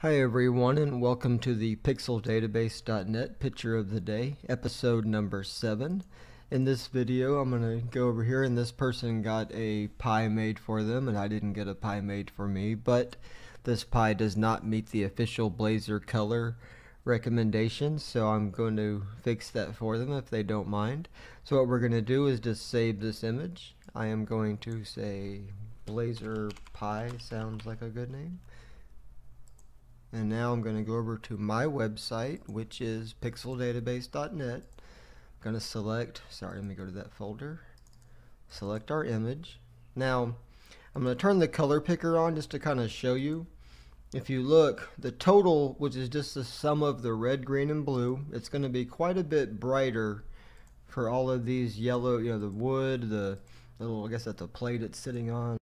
Hi everyone and welcome to the pixeldatabase.net picture of the day episode number 7. In this video I'm going to go over here and this person got a pie made for them and I didn't get a pie made for me but this pie does not meet the official Blazor color recommendations so I'm going to fix that for them if they don't mind. So what we're going to do is just save this image. I am going to say Blazor pie sounds like a good name and now I'm going to go over to my website which is pixeldatabase.net I'm going to select sorry let me go to that folder. Select our image. Now I'm going to turn the color picker on just to kind of show you. If you look the total which is just the sum of the red green and blue it's going to be quite a bit brighter for all of these yellow you know the wood the little I guess that's a plate it's sitting on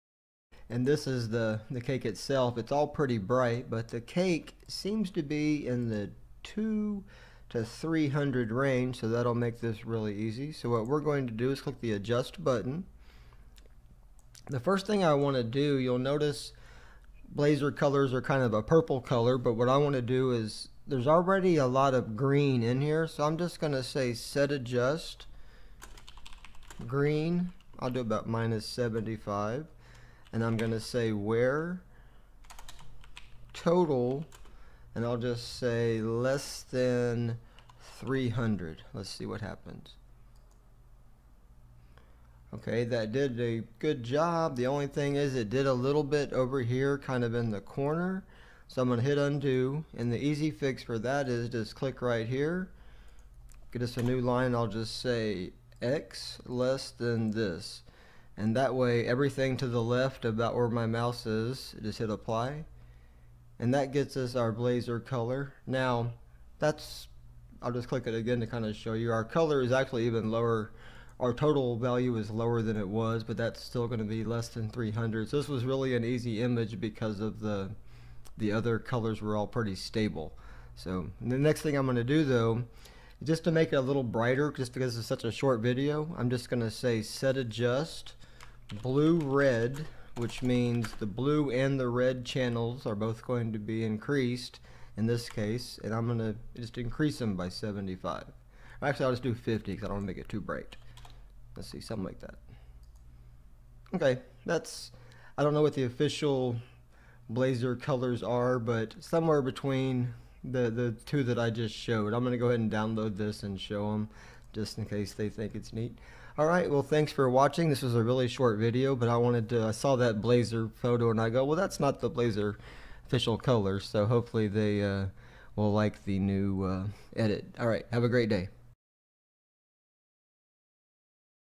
and this is the the cake itself. It's all pretty bright but the cake seems to be in the 2 to 300 range so that'll make this really easy. So what we're going to do is click the adjust button. The first thing I want to do you'll notice Blazor colors are kind of a purple color but what I want to do is there's already a lot of green in here so I'm just gonna say set adjust green I'll do about minus 75 and I'm going to say where total and I'll just say less than 300 let's see what happens. Okay that did a good job. The only thing is it did a little bit over here kind of in the corner. So I'm gonna hit undo. And the easy fix for that is just click right here. Get us a new line. I'll just say X less than this and that way everything to the left about where my mouse is just hit apply. And that gets us our Blazor color. Now that's I'll just click it again to kind of show you. Our color is actually even lower. Our total value is lower than it was but that's still going to be less than 300 so this was really an easy image because of the the other colors were all pretty stable. So the next thing I'm going to do though just to make it a little brighter just because it's such a short video I'm just going to say set adjust blue red which means the blue and the red channels are both going to be increased in this case and I'm gonna just increase them by 75 actually I'll just do 50 because I don't want to make it too bright. Let's see something like that. Okay that's I don't know what the official Blazor colors are but somewhere between the the two that I just showed I'm gonna go ahead and download this and show them just in case they think it's neat Alright, well thanks for watching. This was a really short video, but I wanted to, I saw that Blazor photo and I go, well that's not the Blazor official color, so hopefully they uh, will like the new uh, edit. Alright, have a great day.